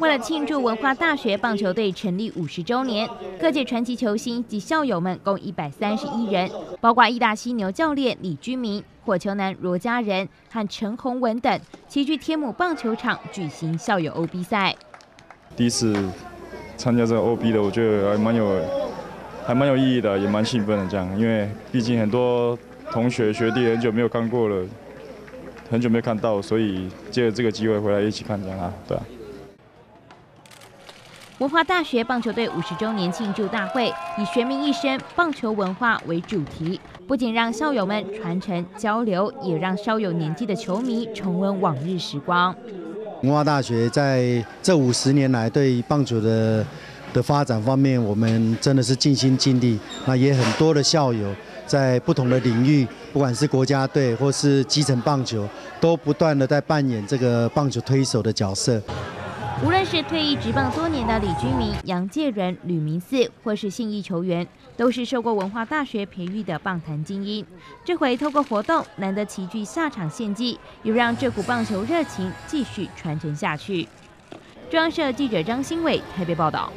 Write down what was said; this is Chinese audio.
为了庆祝文化大学棒球队成立五十周年，各界传奇球星及校友们共一百三十一人，包括义大犀牛教练李居明、火球男罗家人和陈宏文等，齐聚天母棒球场举行校友 OB 赛。第一次参加这个 OB 的，我觉得还蛮有、还蛮有意义的，也蛮兴奋的。这样，因为毕竟很多同学学弟很久没有看过了，很久没看到，所以借着这个机会回来一起看这样啊，对啊。文化大学棒球队五十周年庆祝大会以“学民一生，棒球文化”为主题，不仅让校友们传承交流，也让稍有年纪的球迷重温往日时光。文化大学在这五十年来对棒球的的发展方面，我们真的是尽心尽力。那也很多的校友在不同的领域，不管是国家队或是基层棒球，都不断的在扮演这个棒球推手的角色。无论是退役职棒多年的李居民、杨介仁、吕明寺，或是新义球员，都是受过文化大学培育的棒坛精英。这回透过活动，难得齐聚下场献技，又让这股棒球热情继续传承下去。中央社记者张新伟台北报道。